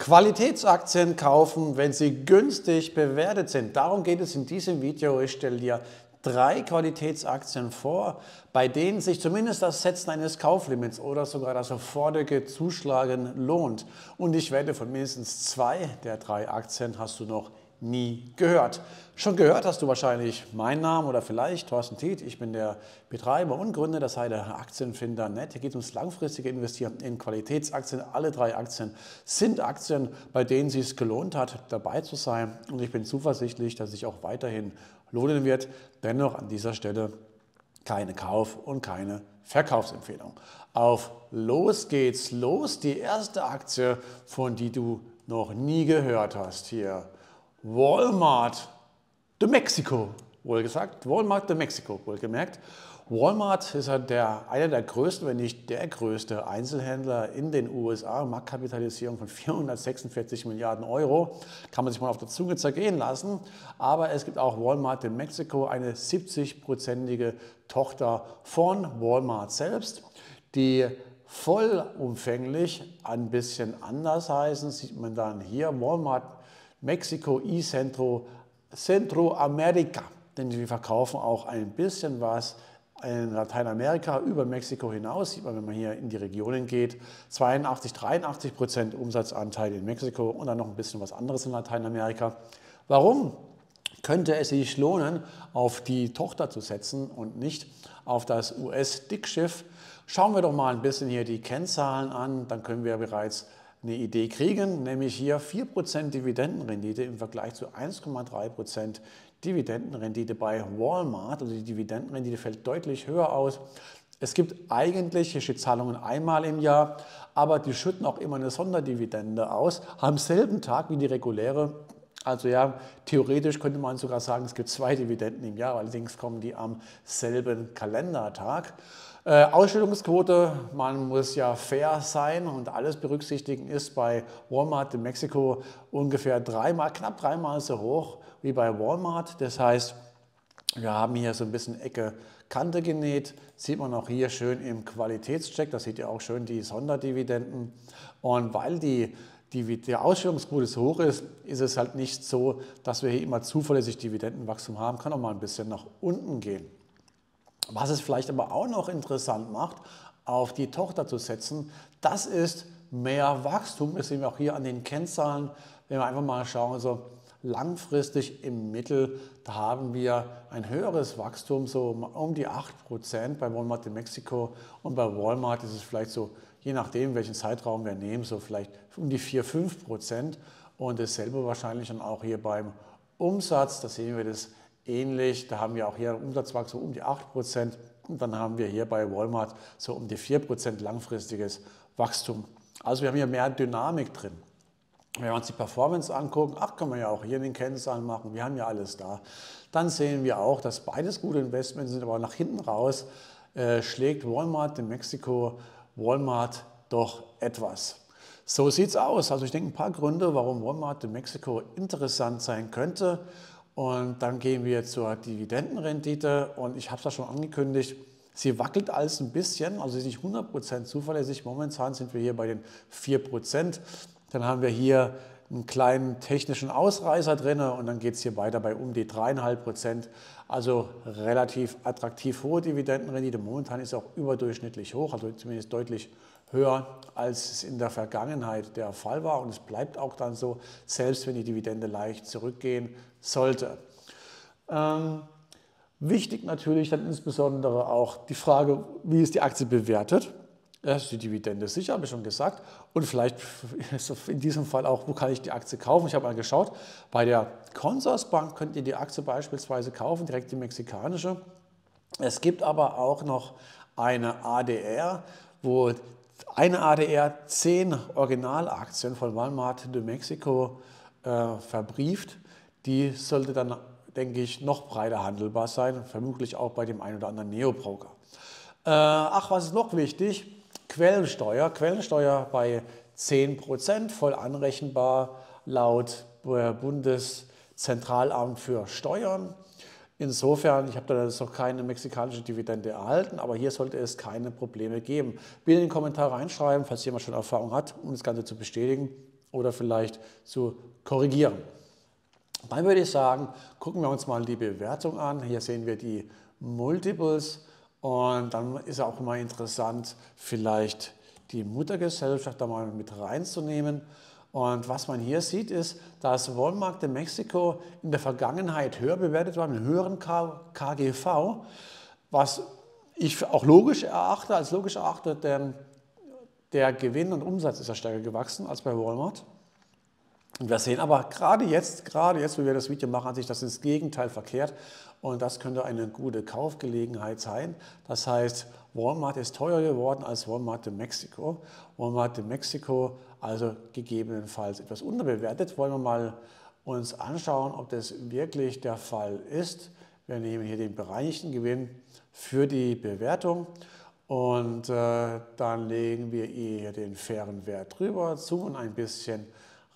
Qualitätsaktien kaufen, wenn sie günstig bewertet sind. Darum geht es in diesem Video. Ich stelle dir drei Qualitätsaktien vor, bei denen sich zumindest das Setzen eines Kauflimits oder sogar das sofortige Zuschlagen lohnt. Und ich werde von mindestens zwei der drei Aktien hast du noch nie gehört. Schon gehört hast du wahrscheinlich meinen Namen oder vielleicht Thorsten Tiet. Ich bin der Betreiber und Gründer der Seite Aktienfinder.net. Hier geht es ums langfristige Investieren in Qualitätsaktien. Alle drei Aktien sind Aktien, bei denen es sich gelohnt hat, dabei zu sein. Und ich bin zuversichtlich, dass sich auch weiterhin lohnen wird. Dennoch an dieser Stelle keine Kauf- und keine Verkaufsempfehlung. Auf los geht's los. Die erste Aktie, von die du noch nie gehört hast hier. Walmart de Mexico, wohl gesagt. Walmart de Mexico, wohl gemerkt. Walmart ist halt der, einer der größten, wenn nicht der größte Einzelhändler in den USA. Marktkapitalisierung von 446 Milliarden Euro. Kann man sich mal auf der Zunge zergehen lassen. Aber es gibt auch Walmart in Mexiko, eine 70-prozentige Tochter von Walmart selbst, die vollumfänglich ein bisschen anders heißen. Sieht man dann hier Walmart Mexiko y Centro, Centroamerika. Denn wir verkaufen auch ein bisschen was in Lateinamerika über Mexiko hinaus, sieht man, wenn man hier in die Regionen geht, 82, 83 Prozent Umsatzanteil in Mexiko und dann noch ein bisschen was anderes in Lateinamerika. Warum könnte es sich lohnen, auf die Tochter zu setzen und nicht auf das US-Dickschiff? Schauen wir doch mal ein bisschen hier die Kennzahlen an, dann können wir bereits eine Idee kriegen, nämlich hier 4% Dividendenrendite im Vergleich zu 1,3% Dividendenrendite bei Walmart. Also die Dividendenrendite fällt deutlich höher aus. Es gibt eigentliche Zahlungen einmal im Jahr, aber die schütten auch immer eine Sonderdividende aus, am selben Tag wie die reguläre. Also ja, theoretisch könnte man sogar sagen, es gibt zwei Dividenden im Jahr, allerdings kommen die am selben Kalendertag. Äh, Ausstellungsquote, man muss ja fair sein und alles berücksichtigen, ist bei Walmart in Mexiko ungefähr dreimal, knapp dreimal so hoch wie bei Walmart. Das heißt, wir haben hier so ein bisschen Ecke Kante genäht, sieht man auch hier schön im Qualitätscheck, da seht ihr auch schön die Sonderdividenden. Und weil die, die, die Ausstellungsquote so hoch ist, ist es halt nicht so, dass wir hier immer zuverlässig Dividendenwachstum haben, kann auch mal ein bisschen nach unten gehen. Was es vielleicht aber auch noch interessant macht, auf die Tochter zu setzen, das ist mehr Wachstum. Das sehen wir auch hier an den Kennzahlen. Wenn wir einfach mal schauen, also langfristig im Mittel, da haben wir ein höheres Wachstum, so um die 8% bei Walmart in Mexiko und bei Walmart ist es vielleicht so, je nachdem, welchen Zeitraum wir nehmen, so vielleicht um die 4, 5% und dasselbe wahrscheinlich dann auch hier beim Umsatz, da sehen wir das ähnlich. Da haben wir auch hier Umsatzwachstum um die 8 Prozent und dann haben wir hier bei Walmart so um die 4 Prozent langfristiges Wachstum. Also wir haben hier mehr Dynamik drin. Wenn wir uns die Performance angucken, ach, können wir ja auch hier in den Kennzahlen machen, wir haben ja alles da. Dann sehen wir auch, dass beides gute Investments sind, aber nach hinten raus äh, schlägt Walmart in Mexiko Walmart doch etwas. So sieht es aus. Also ich denke, ein paar Gründe, warum Walmart in Mexiko interessant sein könnte. Und dann gehen wir zur Dividendenrendite und ich habe es ja schon angekündigt, sie wackelt alles ein bisschen, also sie ist nicht 100% zuverlässig. Momentan sind wir hier bei den 4%. Dann haben wir hier einen kleinen technischen Ausreißer drin und dann geht es hier weiter bei um die 3,5% Also relativ attraktiv hohe Dividendenrendite. Momentan ist auch überdurchschnittlich hoch, also zumindest deutlich höher, als es in der Vergangenheit der Fall war. Und es bleibt auch dann so, selbst wenn die Dividende leicht zurückgehen sollte. Ähm, wichtig natürlich dann insbesondere auch die Frage, wie ist die Aktie bewertet. Das ist die Dividende sicher, habe ich schon gesagt. Und vielleicht in diesem Fall auch, wo kann ich die Aktie kaufen? Ich habe mal geschaut, bei der Consorsbank könnt ihr die Aktie beispielsweise kaufen, direkt die mexikanische. Es gibt aber auch noch eine ADR, wo eine ADR zehn Originalaktien von Walmart de Mexico äh, verbrieft. Die sollte dann, denke ich, noch breiter handelbar sein, vermutlich auch bei dem einen oder anderen Neobroker. Äh, ach, was ist noch wichtig? Quellensteuer. Quellensteuer bei 10%, voll anrechenbar laut Bundeszentralamt für Steuern. Insofern, ich habe da jetzt noch keine mexikanische Dividende erhalten, aber hier sollte es keine Probleme geben. Bitte in den Kommentar reinschreiben, falls jemand schon Erfahrung hat, um das Ganze zu bestätigen. oder vielleicht zu korrigieren. Dann würde ich sagen, gucken wir uns mal die Bewertung an. Hier sehen wir die Multiples und dann ist auch mal interessant, vielleicht die Muttergesellschaft da mal mit reinzunehmen. Und was man hier sieht, ist, dass Walmart in Mexiko in der Vergangenheit höher bewertet war, mit höheren KGV, was ich auch logisch erachte, als logisch erachte, denn der Gewinn und Umsatz ist ja stärker gewachsen als bei Walmart. Und wir sehen aber gerade jetzt, gerade jetzt, wo wir das Video machen, hat sich das ins Gegenteil verkehrt. Und das könnte eine gute Kaufgelegenheit sein. Das heißt, Walmart ist teurer geworden als Walmart in Mexiko. Walmart in Mexiko also gegebenenfalls etwas unterbewertet. Wollen wir mal uns anschauen, ob das wirklich der Fall ist. Wir nehmen hier den bereinigten Gewinn für die Bewertung und äh, dann legen wir hier den fairen Wert drüber, zoomen ein bisschen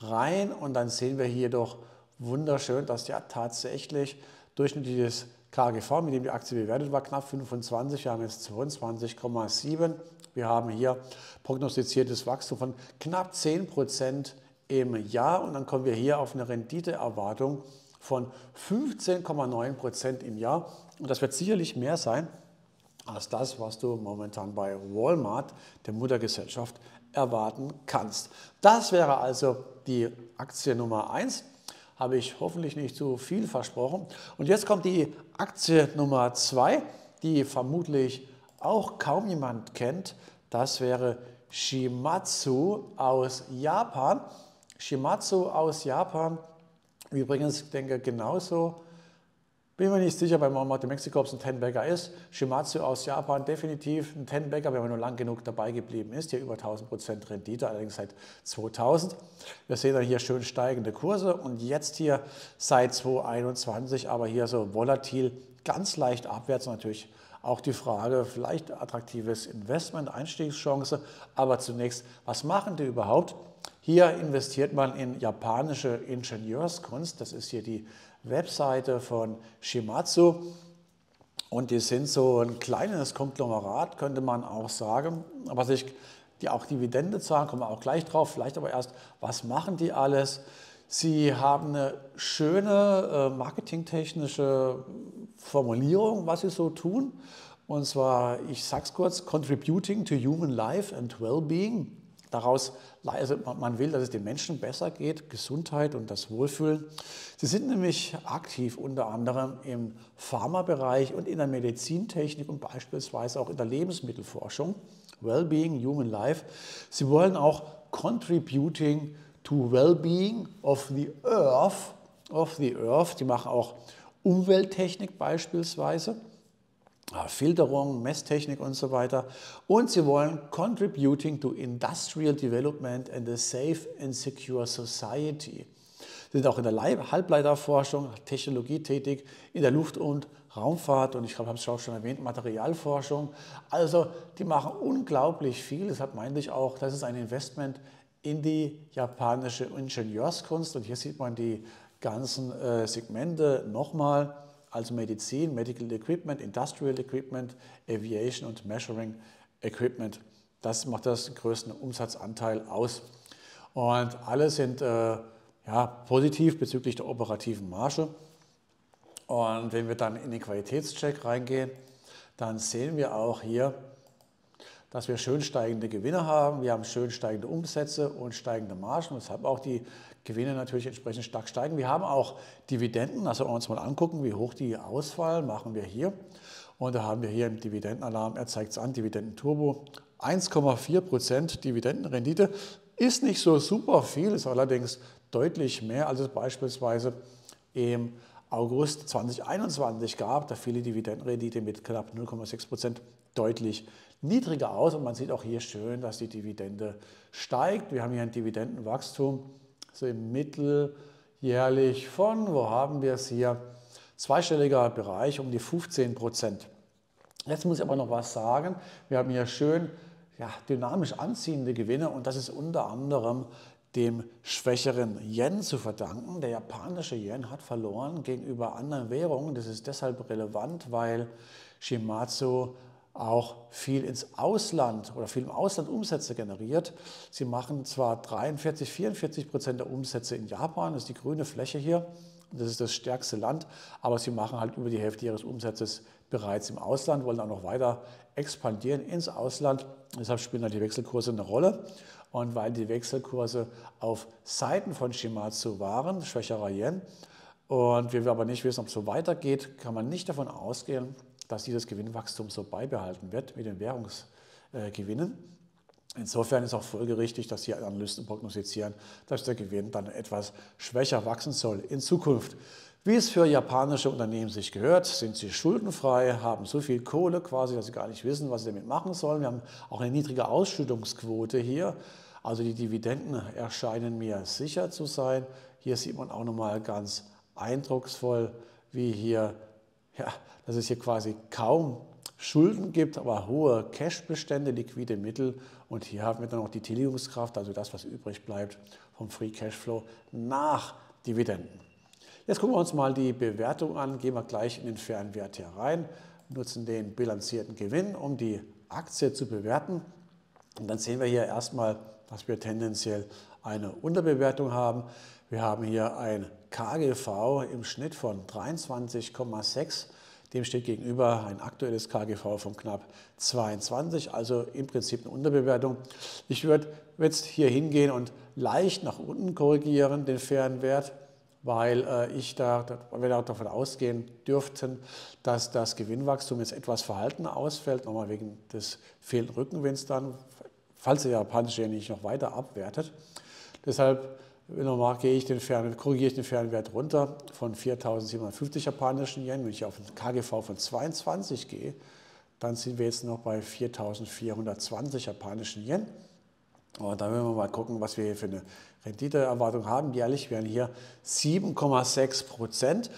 rein und dann sehen wir hier doch wunderschön, dass ja tatsächlich durchschnittliches KGV, mit dem die Aktie bewertet war, knapp 25, wir haben jetzt 22,7. Wir haben hier prognostiziertes Wachstum von knapp 10 Prozent im Jahr und dann kommen wir hier auf eine Renditeerwartung von 15,9 Prozent im Jahr und das wird sicherlich mehr sein als das, was du momentan bei Walmart, der Muttergesellschaft, erwarten kannst. Das wäre also die Aktie Nummer 1. Habe ich hoffentlich nicht zu viel versprochen. Und jetzt kommt die Aktie Nummer 2, die vermutlich auch kaum jemand kennt. Das wäre Shimatsu aus Japan. Shimatsu aus Japan, übrigens, ich denke genauso bin mir nicht sicher bei Walmart in Mexiko, ob es ein Ten-Bagger ist. Shimatsu aus Japan definitiv ein Ten-Bagger, wenn man nur lang genug dabei geblieben ist. Hier über 1000% Rendite, allerdings seit 2000. Wir sehen dann hier schön steigende Kurse und jetzt hier seit 2021, aber hier so volatil, ganz leicht abwärts natürlich auch die Frage, vielleicht attraktives Investment, Einstiegschance, aber zunächst, was machen die überhaupt? Hier investiert man in japanische Ingenieurskunst, das ist hier die Webseite von Shimatsu. Und die sind so ein kleines Konglomerat, könnte man auch sagen, aber sich die auch Dividende zahlen, kommen wir auch gleich drauf. Vielleicht aber erst, was machen die alles? Sie haben eine schöne äh, marketingtechnische Formulierung, was sie so tun. Und zwar, ich sage es kurz, Contributing to Human Life and Well-Being. Daraus, also man will, dass es den Menschen besser geht, Gesundheit und das Wohlfühlen. Sie sind nämlich aktiv unter anderem im Pharmabereich und in der Medizintechnik und beispielsweise auch in der Lebensmittelforschung, Wellbeing, Human Life. Sie wollen auch Contributing to Wellbeing of the Earth, of the Earth. Die machen auch Umwelttechnik beispielsweise. Filterung, Messtechnik und so weiter. Und sie wollen Contributing to Industrial Development and a Safe and Secure Society. Sie sind auch in der Halbleiterforschung, Technologie tätig, in der Luft- und Raumfahrt und ich glaube, habe es auch schon erwähnt, Materialforschung. Also die machen unglaublich viel. Deshalb meinte ich auch, das ist ein Investment in die japanische Ingenieurskunst. Und hier sieht man die ganzen äh, Segmente nochmal also Medizin, Medical Equipment, Industrial Equipment, Aviation und Measuring Equipment. Das macht das größten Umsatzanteil aus. Und alle sind äh, ja, positiv bezüglich der operativen Marge. Und wenn wir dann in den Qualitätscheck reingehen, dann sehen wir auch hier, dass wir schön steigende Gewinne haben. Wir haben schön steigende Umsätze und steigende Margen. Deshalb auch die Gewinne natürlich entsprechend stark steigen. Wir haben auch Dividenden, also wenn wir uns mal angucken, wie hoch die ausfallen, machen wir hier. Und da haben wir hier im Dividendenalarm, er zeigt es an, Dividendenturbo, 1,4 Prozent Dividendenrendite. Ist nicht so super viel, ist allerdings deutlich mehr, als es beispielsweise im August 2021 gab. Da fiel die Dividendenrendite mit knapp 0,6 Prozent deutlich niedriger aus. Und man sieht auch hier schön, dass die Dividende steigt. Wir haben hier ein Dividendenwachstum so im Mittel jährlich von, wo haben wir es hier, zweistelliger Bereich um die 15 Prozent. Jetzt muss ich aber noch was sagen. Wir haben hier schön ja, dynamisch anziehende Gewinne und das ist unter anderem dem schwächeren Yen zu verdanken. Der japanische Yen hat verloren gegenüber anderen Währungen. Das ist deshalb relevant, weil Shimatsu auch viel ins Ausland oder viel im Ausland Umsätze generiert. Sie machen zwar 43, 44 Prozent der Umsätze in Japan, das ist die grüne Fläche hier, das ist das stärkste Land, aber sie machen halt über die Hälfte ihres Umsatzes bereits im Ausland, wollen auch noch weiter expandieren ins Ausland. Deshalb spielen halt die Wechselkurse eine Rolle. Und weil die Wechselkurse auf Seiten von Shimatsu waren, schwächerer Yen, und wir aber nicht wissen, ob es so weitergeht, kann man nicht davon ausgehen, dass dieses Gewinnwachstum so beibehalten wird mit den Währungsgewinnen. Insofern ist auch folgerichtig, dass die Analysten prognostizieren, dass der Gewinn dann etwas schwächer wachsen soll in Zukunft. Wie es für japanische Unternehmen sich gehört, sind sie schuldenfrei, haben so viel Kohle quasi, dass sie gar nicht wissen, was sie damit machen sollen. Wir haben auch eine niedrige Ausschüttungsquote hier. Also die Dividenden erscheinen mir sicher zu sein. Hier sieht man auch nochmal ganz eindrucksvoll, wie hier ja, dass es hier quasi kaum Schulden gibt, aber hohe Cashbestände, liquide Mittel. Und hier haben wir dann noch die Tilgungskraft, also das, was übrig bleibt vom Free Cashflow nach Dividenden. Jetzt gucken wir uns mal die Bewertung an, gehen wir gleich in den fairen Wert hier rein, nutzen den bilanzierten Gewinn, um die Aktie zu bewerten. Und dann sehen wir hier erstmal, dass wir tendenziell eine Unterbewertung haben. Wir haben hier ein KGV im Schnitt von 23,6. Dem steht gegenüber ein aktuelles KGV von knapp 22, also im Prinzip eine Unterbewertung. Ich würde jetzt hier hingehen und leicht nach unten korrigieren, den fairen Wert, weil äh, ich da, wir da davon ausgehen dürften, dass das Gewinnwachstum jetzt etwas verhalten ausfällt, nochmal wegen des fehlenden Rückenwinds dann, falls der japanische Yen nicht noch weiter abwertet. Deshalb Nochmal gehe ich den Fern, korrigiere ich den Fernwert runter von 4.750 japanischen Yen. Wenn ich auf ein KGV von 22 gehe, dann sind wir jetzt noch bei 4.420 japanischen Yen. Und dann werden wir mal gucken, was wir hier für eine Renditeerwartung haben. Jährlich wären hier 7,6 Prozent.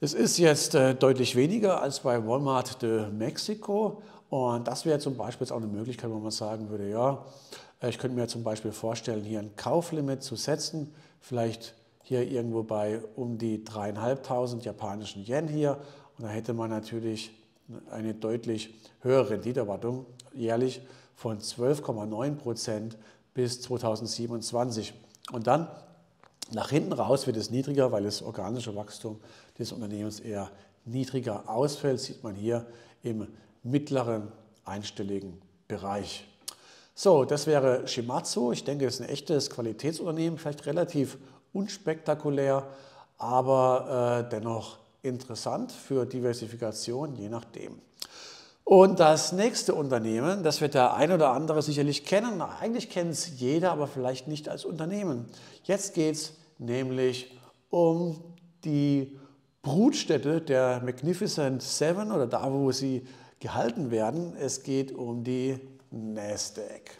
Das ist jetzt äh, deutlich weniger als bei Walmart de Mexico. Und das wäre zum Beispiel jetzt auch eine Möglichkeit, wo man sagen würde, ja, ich könnte mir zum Beispiel vorstellen, hier ein Kauflimit zu setzen, vielleicht hier irgendwo bei um die dreieinhalbtausend japanischen Yen hier. Und da hätte man natürlich eine deutlich höhere Renditeerwartung jährlich von 12,9 Prozent bis 2027. Und dann nach hinten raus wird es niedriger, weil das organische Wachstum des Unternehmens eher niedriger ausfällt, sieht man hier im mittleren einstelligen Bereich. So, das wäre Shimatsu. Ich denke, es ist ein echtes Qualitätsunternehmen, vielleicht relativ unspektakulär, aber äh, dennoch interessant für Diversifikation, je nachdem. Und das nächste Unternehmen, das wird der ein oder andere sicherlich kennen. Eigentlich kennt es jeder, aber vielleicht nicht als Unternehmen. Jetzt geht es nämlich um die Brutstätte der Magnificent Seven oder da, wo sie gehalten werden. Es geht um die Nasdaq.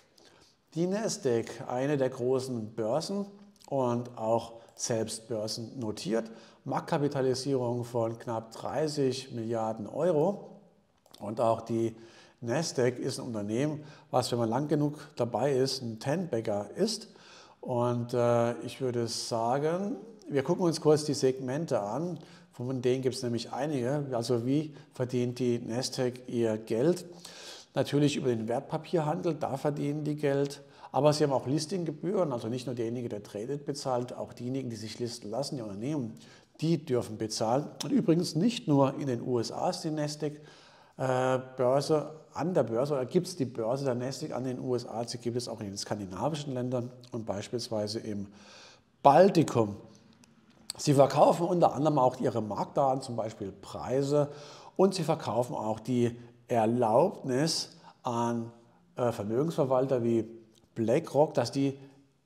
Die Nasdaq, eine der großen Börsen und auch selbst börsennotiert, Marktkapitalisierung von knapp 30 Milliarden Euro. Und auch die Nasdaq ist ein Unternehmen, was, wenn man lang genug dabei ist, ein Ten-Bagger ist. Und äh, ich würde sagen, wir gucken uns kurz die Segmente an. Von denen gibt es nämlich einige. Also wie verdient die Nasdaq ihr Geld? Natürlich über den Wertpapierhandel, da verdienen die Geld. Aber sie haben auch Listinggebühren, also nicht nur derjenige, der tradet, bezahlt, auch diejenigen, die sich listen lassen, die Unternehmen, die dürfen bezahlen. Und übrigens nicht nur in den USA ist die Nasdaq-Börse äh, an der Börse, oder gibt es die Börse der Nasdaq an den USA, sie gibt es auch in den skandinavischen Ländern und beispielsweise im Baltikum. Sie verkaufen unter anderem auch ihre Marktdaten, zum Beispiel Preise, und sie verkaufen auch die Erlaubnis an äh, Vermögensverwalter wie BlackRock, dass die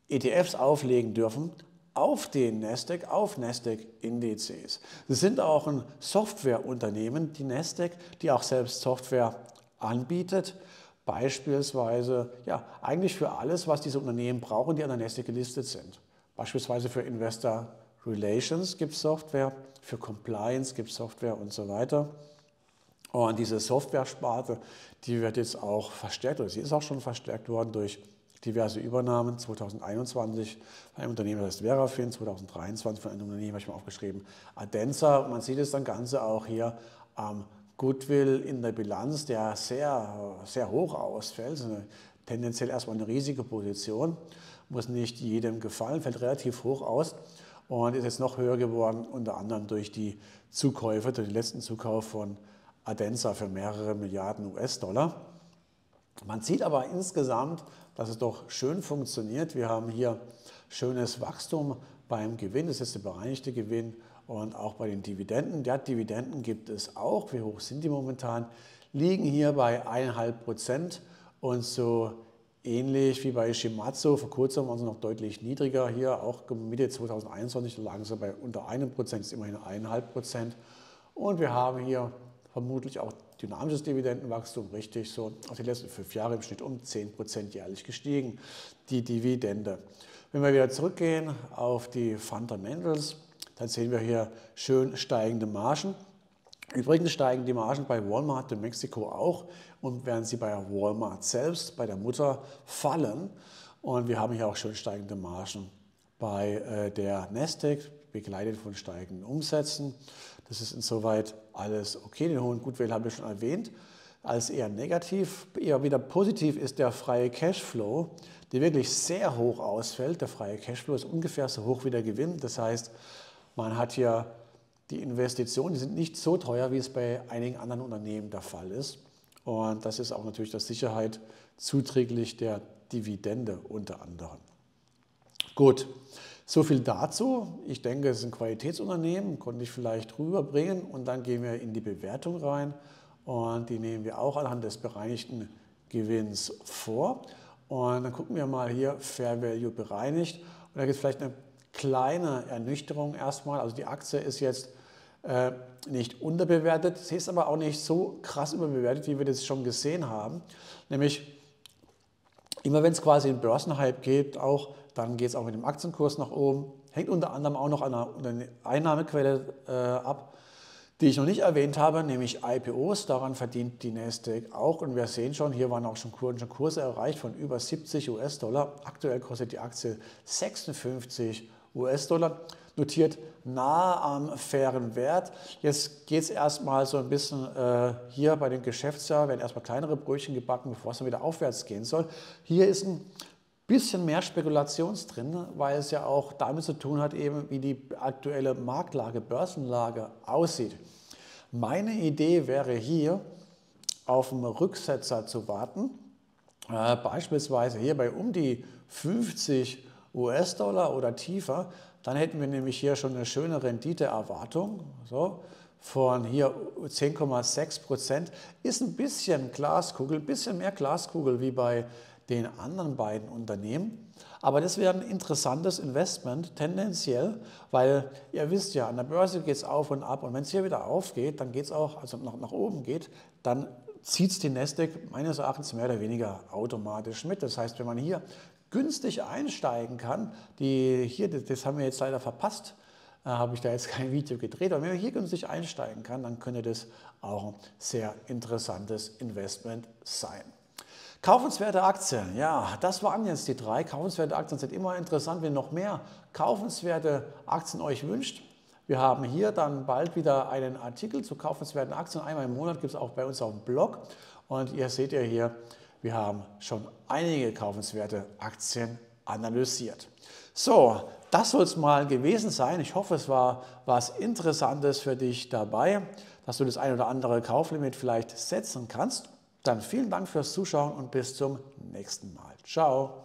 ETFs auflegen dürfen auf den Nasdaq, auf Nasdaq-Indizes. Sie sind auch ein Softwareunternehmen, die Nasdaq, die auch selbst Software anbietet, beispielsweise ja, eigentlich für alles, was diese Unternehmen brauchen, die an der Nasdaq gelistet sind. Beispielsweise für Investor Relations gibt es Software, für Compliance gibt es Software und so weiter. Und diese Software-Sparte, die wird jetzt auch verstärkt, oder sie ist auch schon verstärkt worden durch diverse Übernahmen. 2021 von einem Unternehmen, das heißt Verafin, 2023 von einem Unternehmen, habe ich mal aufgeschrieben, Adenza. Man sieht es dann Ganze auch hier am Goodwill in der Bilanz, der sehr, sehr hoch ausfällt, eine, tendenziell erstmal eine Risikoposition, muss nicht jedem gefallen, fällt relativ hoch aus und ist jetzt noch höher geworden, unter anderem durch die Zukäufe, durch den letzten Zukauf von Adenza für mehrere Milliarden US-Dollar. Man sieht aber insgesamt, dass es doch schön funktioniert. Wir haben hier schönes Wachstum beim Gewinn, das ist der bereinigte Gewinn und auch bei den Dividenden. Der Dividenden gibt es auch. Wie hoch sind die momentan? Liegen hier bei 1,5 Prozent und so ähnlich wie bei Shimatsu. Vor kurzem waren sie noch deutlich niedriger. Hier auch Mitte 2021 lagen sie bei unter einem Prozent, ist immerhin 1,5 Prozent. Und wir haben hier vermutlich auch dynamisches Dividendenwachstum, richtig, so auf die letzten fünf Jahre im Schnitt um 10 Prozent jährlich gestiegen, die Dividende. Wenn wir wieder zurückgehen auf die Fundamentals, dann sehen wir hier schön steigende Margen. Übrigens steigen die Margen bei Walmart in Mexiko auch und werden sie bei Walmart selbst, bei der Mutter, fallen. Und wir haben hier auch schön steigende Margen bei äh, der Nasdaq, begleitet von steigenden Umsätzen. Das ist insoweit alles okay. Den hohen Gutwill habe ich schon erwähnt. Als eher negativ, eher wieder positiv ist der freie Cashflow, der wirklich sehr hoch ausfällt. Der freie Cashflow ist ungefähr so hoch wie der Gewinn. Das heißt, man hat hier die Investitionen, die sind nicht so teuer, wie es bei einigen anderen Unternehmen der Fall ist. Und das ist auch natürlich der Sicherheit zuträglich der Dividende unter anderem. Gut, so viel dazu. Ich denke, es ist ein Qualitätsunternehmen, konnte ich vielleicht rüberbringen und dann gehen wir in die Bewertung rein und die nehmen wir auch anhand des bereinigten Gewinns vor. Und dann gucken wir mal hier Fair Value bereinigt und da gibt es vielleicht eine kleine Ernüchterung erstmal. Also die Aktie ist jetzt äh, nicht unterbewertet, sie ist aber auch nicht so krass überbewertet, wie wir das schon gesehen haben. Nämlich immer wenn es quasi einen Börsenhype gibt, auch dann geht es auch mit dem Aktienkurs nach oben. Hängt unter anderem auch noch an einer Einnahmequelle äh, ab, die ich noch nicht erwähnt habe, nämlich IPOs. Daran verdient die Nasdaq auch. Und wir sehen schon, hier waren auch schon Kurse erreicht von über 70 US-Dollar. Aktuell kostet die Aktie 56 US-Dollar, notiert nahe am fairen Wert. Jetzt geht es erstmal so ein bisschen äh, hier bei dem Geschäftsjahr, werden erstmal kleinere Brötchen gebacken, bevor es dann wieder aufwärts gehen soll. Hier ist ein bisschen mehr Spekulations drin, weil es ja auch damit zu tun hat, eben wie die aktuelle Marktlage, Börsenlage aussieht. Meine Idee wäre hier, auf einen Rücksetzer zu warten, äh, beispielsweise hier bei um die 50 US-Dollar oder tiefer, dann hätten wir nämlich hier schon eine schöne Renditeerwartung so, von hier 10,6 Prozent. Ist ein bisschen Glaskugel, ein bisschen mehr Glaskugel wie bei den anderen beiden Unternehmen. Aber das wäre ein interessantes Investment, tendenziell, weil ihr wisst ja, an der Börse geht es auf und ab und wenn es hier wieder aufgeht, dann geht es auch, also nach, nach oben geht, dann zieht es die Nasdaq meines Erachtens mehr oder weniger automatisch mit. Das heißt, wenn man hier günstig einsteigen kann, die hier, das haben wir jetzt leider verpasst, äh, habe ich da jetzt kein Video gedreht, aber wenn man hier günstig einsteigen kann, dann könnte das auch ein sehr interessantes Investment sein. Kaufenswerte Aktien, ja, das waren jetzt die drei. Kaufenswerte Aktien sind immer interessant, wenn noch mehr kaufenswerte Aktien euch wünscht. Wir haben hier dann bald wieder einen Artikel zu kaufenswerten Aktien. Einmal im Monat gibt es auch bei uns auf dem Blog. Und ihr seht ja hier, wir haben schon einige kaufenswerte Aktien analysiert. So, das soll es mal gewesen sein. Ich hoffe, es war was Interessantes für dich dabei, dass du das ein oder andere Kauflimit vielleicht setzen kannst. Dann vielen Dank fürs Zuschauen und bis zum nächsten Mal. Ciao.